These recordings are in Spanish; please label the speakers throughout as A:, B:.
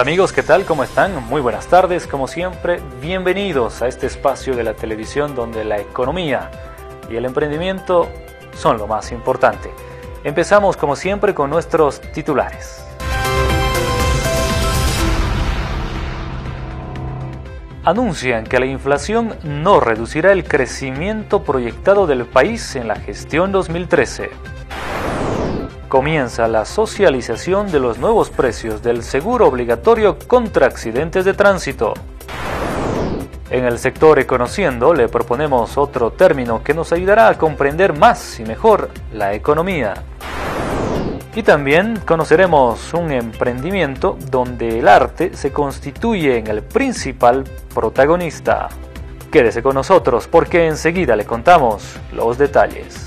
A: Amigos, ¿qué tal? ¿Cómo están? Muy buenas tardes, como siempre, bienvenidos a este espacio de la televisión donde la economía y el emprendimiento son lo más importante. Empezamos como siempre con nuestros titulares. Anuncian que la inflación no reducirá el crecimiento proyectado del país en la gestión 2013 comienza la socialización de los nuevos precios del seguro obligatorio contra accidentes de tránsito. En el sector Econociendo le proponemos otro término que nos ayudará a comprender más y mejor la economía. Y también conoceremos un emprendimiento donde el arte se constituye en el principal protagonista. Quédese con nosotros porque enseguida le contamos los detalles.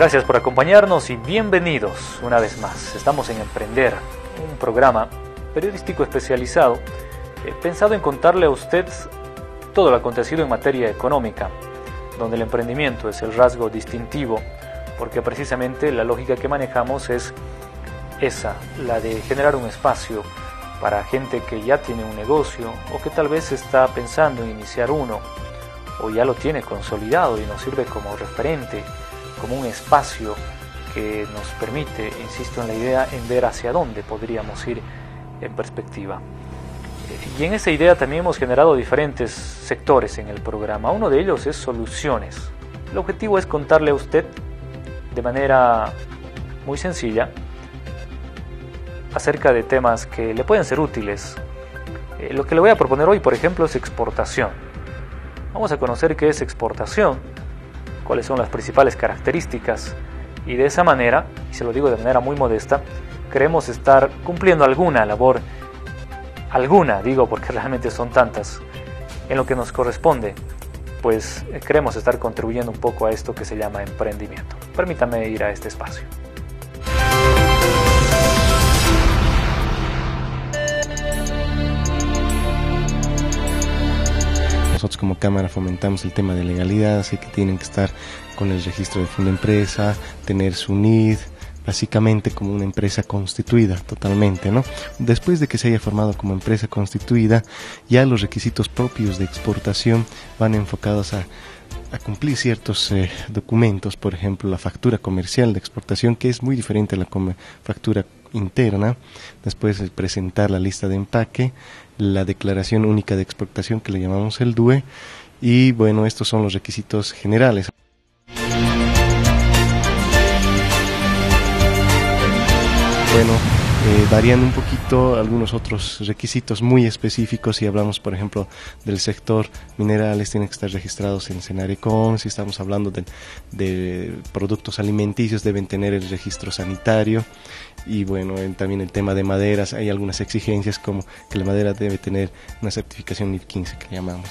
A: Gracias por acompañarnos y bienvenidos una vez más. Estamos en Emprender, un programa periodístico especializado eh, pensado en contarle a usted todo lo acontecido en materia económica, donde el emprendimiento es el rasgo distintivo, porque precisamente la lógica que manejamos es esa, la de generar un espacio para gente que ya tiene un negocio o que tal vez está pensando en iniciar uno o ya lo tiene consolidado y nos sirve como referente como un espacio que nos permite, insisto en la idea, en ver hacia dónde podríamos ir en perspectiva. Y en esa idea también hemos generado diferentes sectores en el programa. Uno de ellos es soluciones. El objetivo es contarle a usted de manera muy sencilla acerca de temas que le pueden ser útiles. Eh, lo que le voy a proponer hoy, por ejemplo, es exportación. Vamos a conocer qué es exportación, cuáles son las principales características y de esa manera, y se lo digo de manera muy modesta, queremos estar cumpliendo alguna labor, alguna digo porque realmente son tantas, en lo que nos corresponde, pues queremos estar contribuyendo un poco a esto que se llama emprendimiento. Permítame ir a este espacio.
B: Nosotros como Cámara fomentamos el tema de legalidad, así que tienen que estar con el registro de fondo empresa, tener su NID, básicamente como una empresa constituida totalmente, ¿no? Después de que se haya formado como empresa constituida, ya los requisitos propios de exportación van enfocados a, cumplir ciertos eh, documentos, por ejemplo, la factura comercial de exportación, que es muy diferente a la factura interna, después de presentar la lista de empaque, la declaración única de exportación que le llamamos el DUE, y bueno, estos son los requisitos generales. Bueno, eh, varían un poquito algunos otros requisitos muy específicos. Si hablamos, por ejemplo, del sector minerales, tienen que estar registrados en Senarecon. Si estamos hablando de, productos alimenticios, deben tener el registro sanitario. Y bueno, también el tema de maderas, hay algunas exigencias como que la madera debe tener una certificación NIF 15 que llamamos.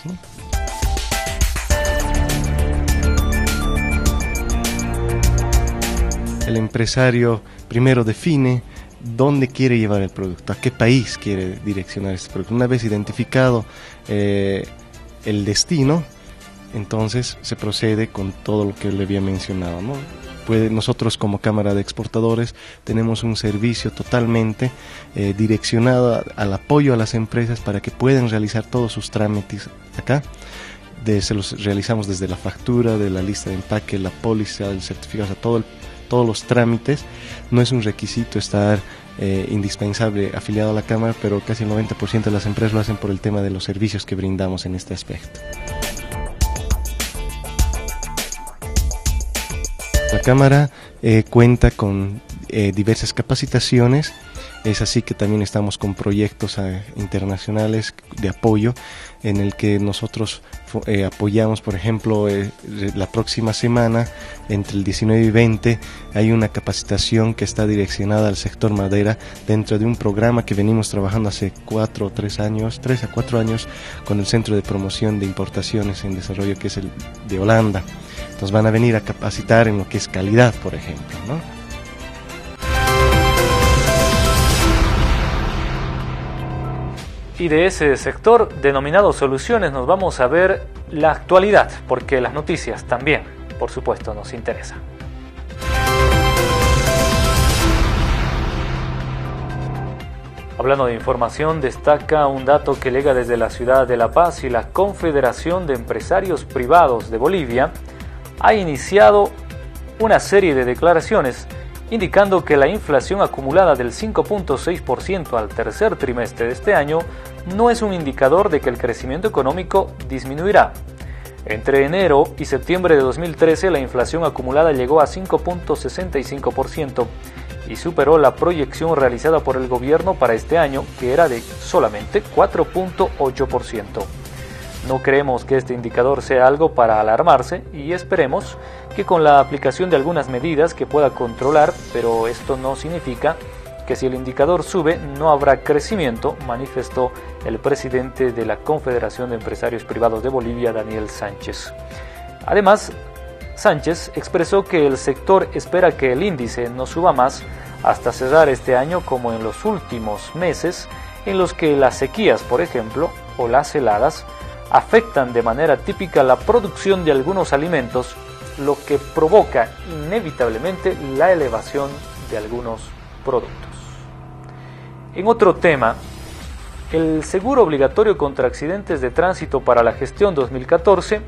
B: El empresario primero define dónde quiere llevar el producto, a qué país quiere direccionar este producto. Una vez identificado eh, el destino, entonces se procede con todo lo que le había mencionado. ¿no? nosotros como Cámara de Exportadores tenemos un servicio totalmente eh, direccionado al apoyo a las empresas para que puedan realizar todos sus trámites acá. se los realizamos desde la factura, de la lista de empaque, la póliza, el certificado, todo el todos los trámites. No es un requisito estar eh, indispensable afiliado a la Cámara, pero casi el 90% de las empresas lo hacen por el tema de los servicios que brindamos en este aspecto. La Cámara eh, cuenta con eh, diversas capacitaciones, es así que también estamos con proyectos internacionales de apoyo en el que nosotros eh, apoyamos, por ejemplo, eh, la próxima semana, entre el 19 y 20, hay una capacitación que está direccionada al sector madera dentro de un programa que venimos trabajando hace cuatro o tres años, tres a cuatro años, con el Centro de Promoción de Importaciones en Desarrollo, que es el de Holanda. Entonces van a venir a capacitar en lo que es calidad, por ejemplo, ¿no?
A: Y de ese sector denominado soluciones nos vamos a ver la actualidad, porque las noticias también, por supuesto, nos interesan. Hablando de información, destaca un dato que lega desde la ciudad de La Paz y la Confederación de Empresarios Privados de Bolivia ha iniciado una serie de declaraciones indicando que la inflación acumulada del 5.6% al tercer trimestre de este año no es un indicador de que el crecimiento económico disminuirá. Entre enero y septiembre de 2013 la inflación acumulada llegó a 5.65% y superó la proyección realizada por el gobierno para este año que era de solamente 4.8%. No creemos que este indicador sea algo para alarmarse y esperemos que con la aplicación de algunas medidas que pueda controlar, pero esto no significa que si el indicador sube no habrá crecimiento, manifestó el presidente de la Confederación de Empresarios Privados de Bolivia, Daniel Sánchez. Además, Sánchez expresó que el sector espera que el índice no suba más hasta cerrar este año como en los últimos meses en los que las sequías, por ejemplo, o las heladas afectan de manera típica la producción de algunos alimentos, lo que provoca inevitablemente la elevación de algunos productos. En otro tema, el seguro obligatorio contra accidentes de tránsito para la gestión 2014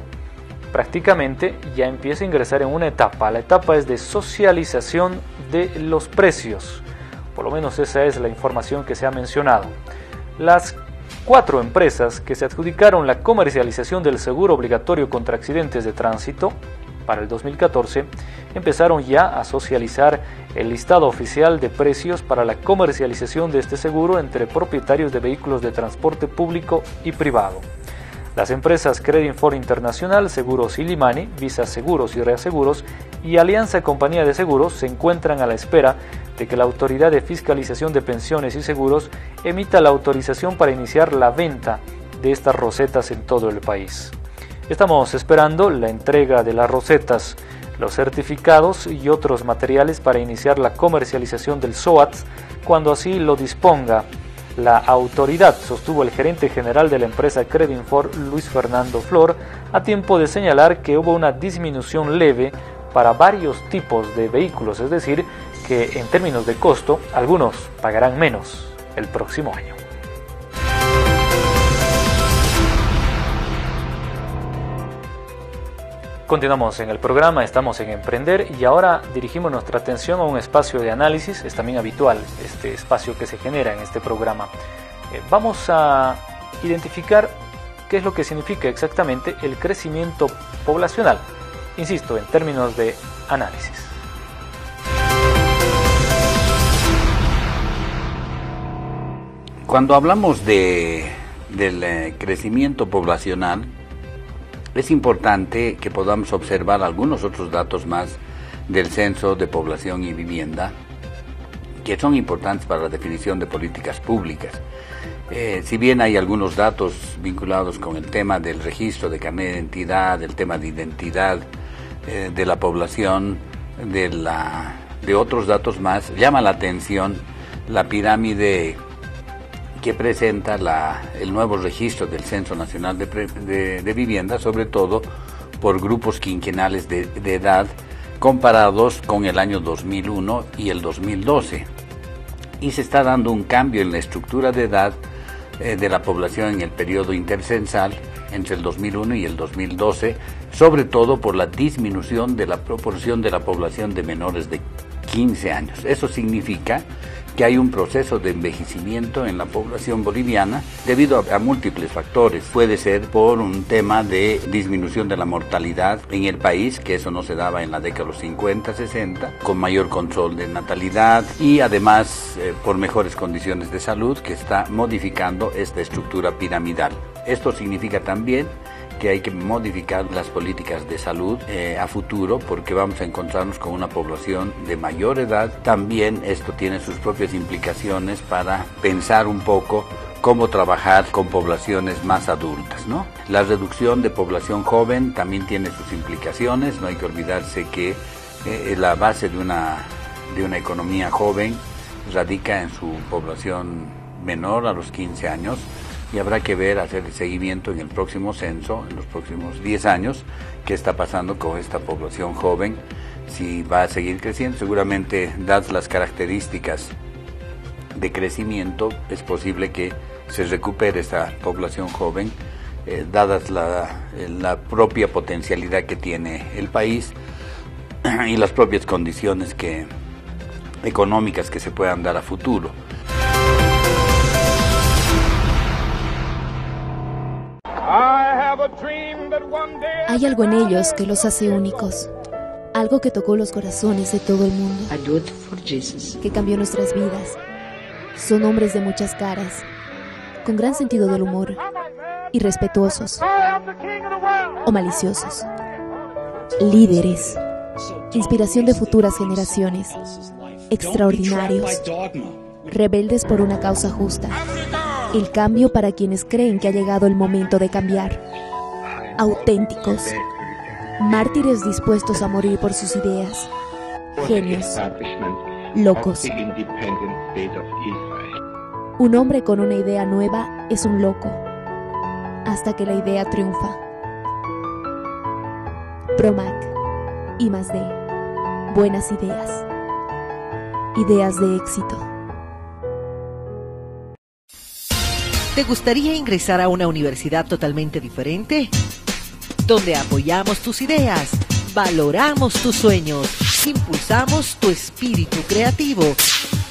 A: prácticamente ya empieza a ingresar en una etapa. La etapa es de socialización de los precios. Por lo menos esa es la información que se ha mencionado. Las cuatro empresas que se adjudicaron la comercialización del seguro obligatorio contra accidentes de tránsito para el 2014 empezaron ya a socializar el listado oficial de precios para la comercialización de este seguro entre propietarios de vehículos de transporte público y privado. Las empresas Credinfor Internacional, Seguros Ilimani, Visa Seguros y Reaseguros y Alianza Compañía de Seguros se encuentran a la espera de que la Autoridad de Fiscalización de Pensiones y Seguros emita la autorización para iniciar la venta de estas rosetas en todo el país. Estamos esperando la entrega de las rosetas, los certificados y otros materiales para iniciar la comercialización del SOAT cuando así lo disponga la autoridad, sostuvo el gerente general de la empresa Credinfor, Luis Fernando Flor, a tiempo de señalar que hubo una disminución leve para varios tipos de vehículos, es decir, que en términos de costo algunos pagarán menos el próximo año. Continuamos en el programa, estamos en Emprender y ahora dirigimos nuestra atención a un espacio de análisis, es también habitual este espacio que se genera en este programa. Eh, vamos a identificar qué es lo que significa exactamente el crecimiento poblacional, insisto, en términos de análisis.
C: Cuando hablamos de, del eh, crecimiento poblacional, es importante que podamos observar algunos otros datos más del Censo de Población y Vivienda que son importantes para la definición de políticas públicas. Eh, si bien hay algunos datos vinculados con el tema del registro de carnet de identidad, el tema de identidad eh, de la población, de, la, de otros datos más, llama la atención la pirámide que presenta la, el nuevo registro del Censo Nacional de, de, Vivienda, sobre todo por grupos quinquenales de, de, edad comparados con el año 2001 y el 2012. Y se está dando un cambio en la estructura de edad eh, de la población en el periodo intercensal entre el 2001 y el 2012, sobre todo por la disminución de la proporción de la población de menores de 15 años. Eso significa que hay un proceso de envejecimiento en la población boliviana debido a, múltiples factores. Puede ser por un tema de disminución de la mortalidad en el país, que eso no se daba en la década de los 50, 60, con mayor control de natalidad y además eh, por mejores condiciones de salud que está modificando esta estructura piramidal. Esto significa también que hay que modificar las políticas de salud eh, a futuro porque vamos a encontrarnos con una población de mayor edad. También esto tiene sus propias implicaciones para pensar un poco cómo trabajar con poblaciones más adultas. ¿no? La reducción de población joven también tiene sus implicaciones, no hay que olvidarse que eh, la base de una, de una economía joven radica en su población menor a los 15 años y habrá que ver, hacer el seguimiento en el próximo censo, en los próximos 10 años, qué está pasando con esta población joven, si va a seguir creciendo. Seguramente, dadas las características de crecimiento, es posible que se recupere esta población joven, eh, dadas la, la propia potencialidad que tiene el país y las propias condiciones que, económicas que se puedan dar a futuro.
D: Hay algo en ellos que los hace únicos. Algo que tocó los corazones de todo el mundo. Que cambió nuestras vidas. Son hombres de muchas caras, con gran sentido del humor, irrespetuosos o maliciosos. Líderes, inspiración de futuras generaciones, extraordinarios, rebeldes por una causa justa. El cambio para quienes creen que ha llegado el momento de cambiar auténticos, mártires dispuestos a morir por sus ideas, genios, locos. Un hombre con una idea nueva es un loco, hasta que la idea triunfa. Promac, y más de buenas ideas, ideas de éxito.
E: ¿Te gustaría ingresar a una universidad totalmente diferente? Donde apoyamos tus ideas, valoramos tus sueños, impulsamos tu espíritu creativo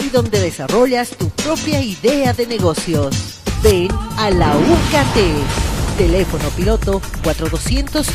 E: y donde desarrollas tu propia idea de negocios. Ven a la UCAT. Teléfono piloto 4200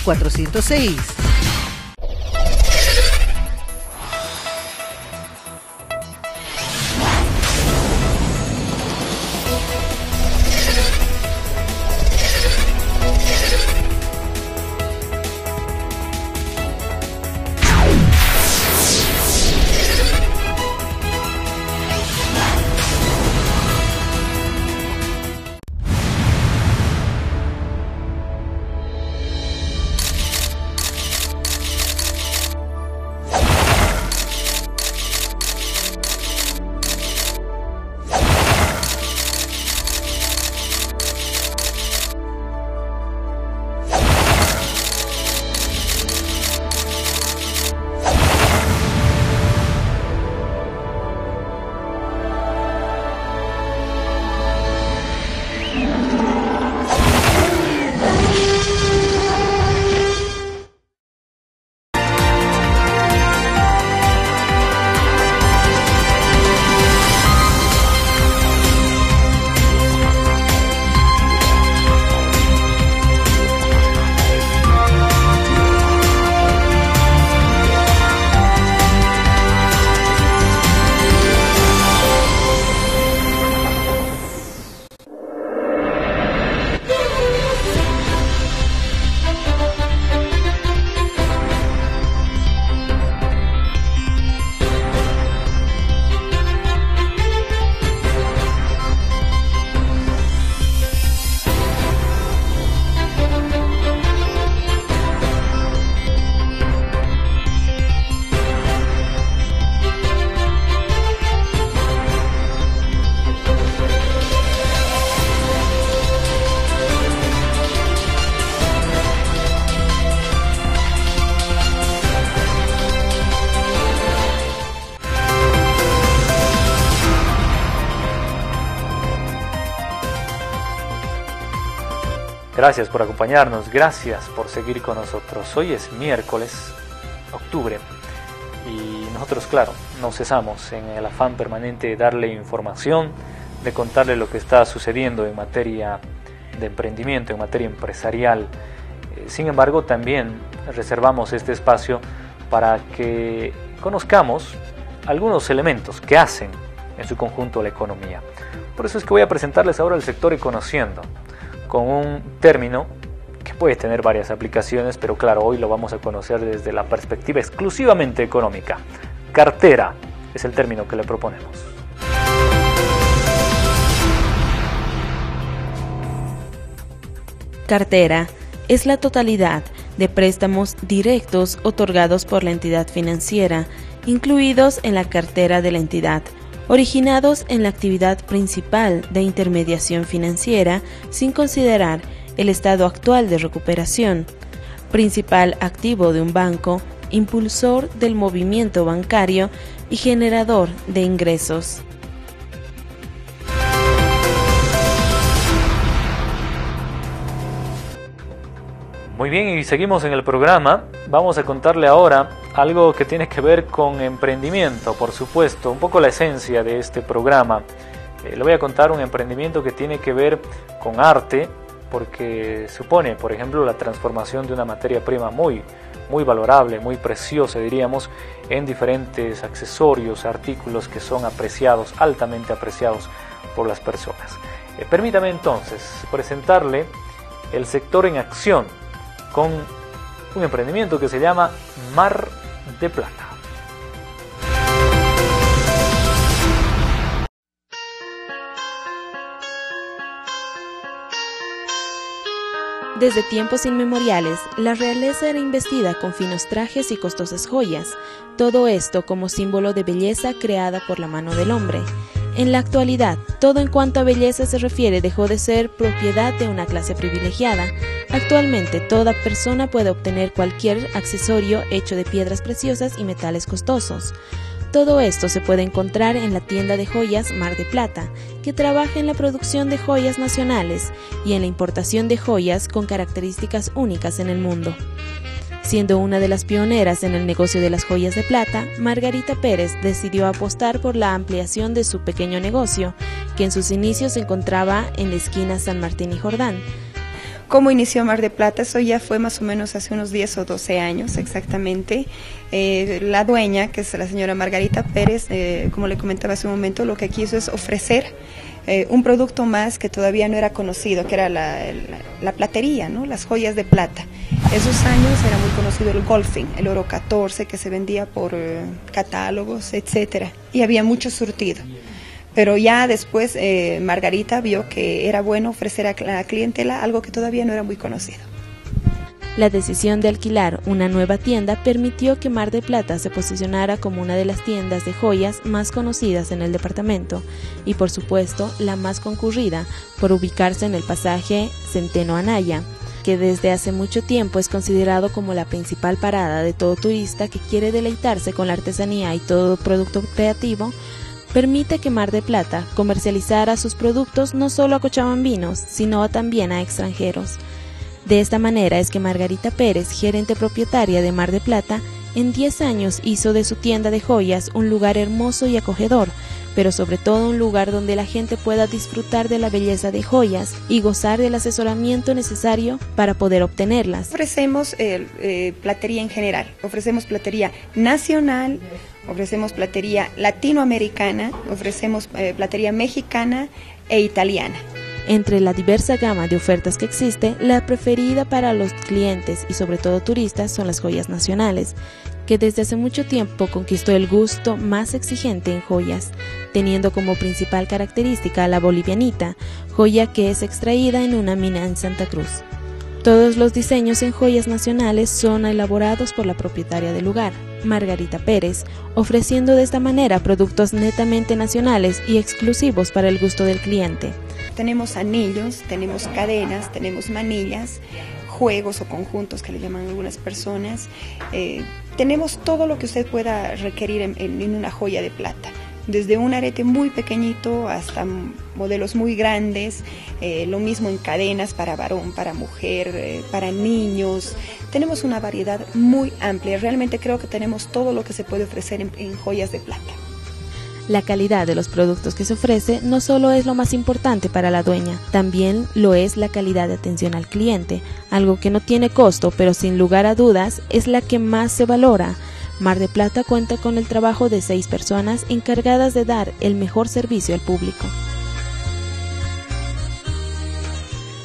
A: Gracias por acompañarnos, gracias por seguir con nosotros. Hoy es miércoles, octubre, y nosotros, claro, no cesamos en el afán permanente de darle información, de contarle lo que está sucediendo en materia de emprendimiento, en materia empresarial. Eh, sin embargo, también reservamos este espacio para que conozcamos algunos elementos que hacen en su conjunto la economía. Por eso es que voy a presentarles ahora el sector y conociendo, con un término que puede tener varias aplicaciones, pero claro, hoy lo vamos a conocer desde la perspectiva exclusivamente económica. Cartera es el término que le proponemos.
F: Cartera es la totalidad de préstamos directos otorgados por la entidad financiera, incluidos en la cartera de la entidad originados en la actividad principal de intermediación financiera sin considerar el estado actual de recuperación, principal activo de un banco, impulsor del movimiento bancario y generador de ingresos.
A: Muy bien, y seguimos en el programa. Vamos a contarle ahora algo que tiene que ver con emprendimiento, por supuesto, un poco la esencia de este programa. Eh, le voy a contar un emprendimiento que tiene que ver con arte, porque supone, por ejemplo, la transformación de una materia prima muy, muy valorable, muy preciosa, diríamos, en diferentes accesorios, artículos que son apreciados, altamente apreciados por las personas. Eh, permítame entonces presentarle el sector en acción con un emprendimiento que se llama Mar de Plata.
F: Desde tiempos inmemoriales, la realeza era investida con finos trajes y costosas joyas, todo esto como símbolo de belleza creada por la mano del hombre. En la actualidad, todo en cuanto a belleza se refiere dejó de ser propiedad de una clase privilegiada. Actualmente, toda persona puede obtener cualquier accesorio hecho de piedras preciosas y metales costosos. Todo esto se puede encontrar en la tienda de joyas Mar de Plata, que trabaja en la producción de joyas nacionales y en la importación de joyas con características únicas en el mundo. Siendo una de las pioneras en el negocio de las joyas de plata, Margarita Pérez decidió apostar por la ampliación de su pequeño negocio, que en sus inicios se encontraba en la esquina San Martín y Jordán.
G: ¿Cómo inició Mar de Plata? Eso ya fue más o menos hace unos 10 o 12 años exactamente. Eh, la dueña, que es la señora Margarita Pérez, eh, como le comentaba hace un momento, lo que quiso es ofrecer eh, un producto más que todavía no era conocido, que era la, la, platería, ¿no? las joyas de plata. Esos años era muy conocido el golfing, el oro 14 que se vendía por eh, catálogos, etcétera, y había mucho surtido. Pero ya después eh, Margarita vio que era bueno ofrecer a la clientela algo que todavía no era muy conocido.
F: La decisión de alquilar una nueva tienda permitió que Mar de Plata se posicionara como una de las tiendas de joyas más conocidas en el departamento y por supuesto la más concurrida por ubicarse en el pasaje Centeno Anaya, que desde hace mucho tiempo es considerado como la principal parada de todo turista que quiere deleitarse con la artesanía y todo producto creativo, permite que Mar de Plata comercializara sus productos no solo a cochabambinos, sino también a extranjeros. De esta manera es que Margarita Pérez, gerente propietaria de Mar de Plata, en 10 años hizo de su tienda de joyas un lugar hermoso y acogedor, pero sobre todo un lugar donde la gente pueda disfrutar de la belleza de joyas y gozar del asesoramiento necesario para poder obtenerlas.
G: Ofrecemos eh, eh, platería en general, ofrecemos platería nacional, ofrecemos platería latinoamericana, ofrecemos eh, platería mexicana e italiana.
F: Entre la diversa gama de ofertas que existe, la preferida para los clientes y sobre todo turistas son las joyas nacionales, que desde hace mucho tiempo conquistó el gusto más exigente en joyas, teniendo como principal característica la bolivianita, joya que es extraída en una mina en Santa Cruz. Todos los diseños en joyas nacionales son elaborados por la propietaria del lugar, Margarita Pérez, ofreciendo de esta manera productos netamente nacionales y exclusivos para el gusto del cliente.
G: Tenemos anillos, tenemos cadenas, tenemos manillas, juegos o conjuntos que le llaman algunas personas. Eh, tenemos todo lo que usted pueda requerir en, una joya de plata desde un arete muy pequeñito hasta modelos muy grandes, eh, lo mismo en cadenas para varón, para mujer, eh, para niños. Tenemos una variedad muy amplia, realmente creo que tenemos todo lo que se puede ofrecer en joyas de plata.
F: La calidad de los productos que se ofrece no solo es lo más importante para la dueña, también lo es la calidad de atención al cliente, algo que no tiene costo, pero sin lugar a dudas es la que más se valora. Mar de Plata cuenta con el trabajo de seis personas encargadas de dar el mejor servicio al público.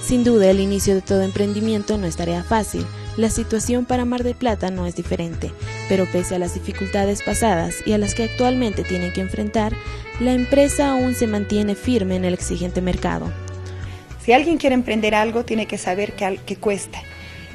F: Sin duda, el inicio de todo emprendimiento no es tarea fácil, la situación para Mar del Plata no es diferente, pero pese a las dificultades pasadas y a las que actualmente tienen que enfrentar, la empresa aún se mantiene firme en el exigente mercado.
G: Si alguien quiere emprender algo, tiene que saber que, cuesta.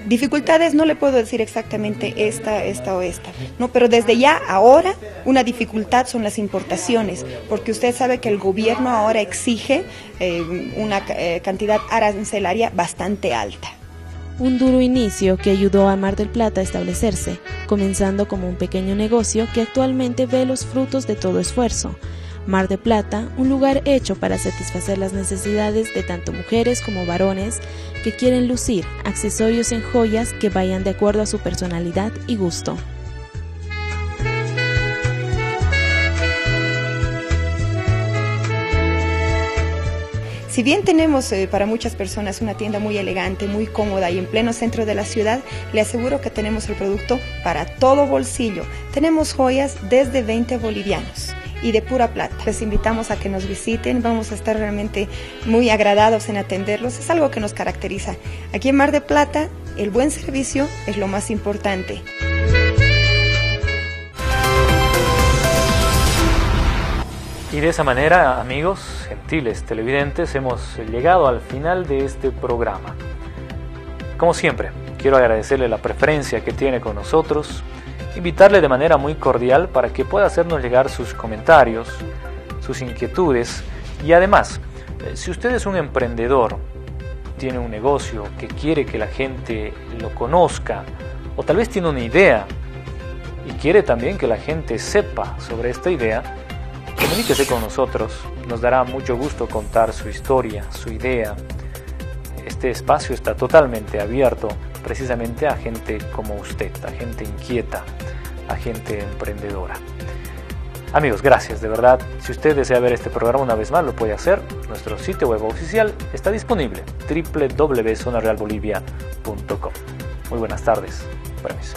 G: Dificultades no le puedo decir exactamente esta, esta o esta, no, pero desde ya ahora una dificultad son las importaciones, porque usted sabe que el gobierno ahora exige eh, una eh, cantidad arancelaria bastante alta
F: un duro inicio que ayudó a Mar del Plata a establecerse, comenzando como un pequeño negocio que actualmente ve los frutos de todo esfuerzo. Mar de Plata, un lugar hecho para satisfacer las necesidades de tanto mujeres como varones que quieren lucir accesorios en joyas que vayan de acuerdo a su personalidad y gusto.
G: Si bien tenemos eh, para muchas personas una tienda muy elegante, muy cómoda y en pleno centro de la ciudad, le aseguro que tenemos el producto para todo bolsillo. Tenemos joyas desde 20 bolivianos y de pura plata. Les invitamos a que nos visiten, vamos a estar realmente muy agradados en atenderlos, es algo que nos caracteriza. Aquí en Mar de Plata, el buen servicio es lo más importante.
A: Y de esa manera, amigos, gentiles televidentes, hemos llegado al final de este programa. Como siempre, quiero agradecerle la preferencia que tiene con nosotros, invitarle de manera muy cordial para que pueda hacernos llegar sus comentarios, sus inquietudes y además, eh, si usted es un emprendedor, tiene un negocio que quiere que la gente lo conozca o tal vez tiene una idea y quiere también que la gente sepa sobre esta idea, Comuníquese con nosotros, nos dará mucho gusto contar su historia, su idea. Este espacio está totalmente abierto precisamente a gente como usted, a gente inquieta, a gente emprendedora. Amigos, gracias, de verdad. Si usted desea ver este programa una vez más, lo puede hacer. Nuestro sitio web oficial está disponible, www.zonarealbolivia.com. Muy buenas tardes. Permiso.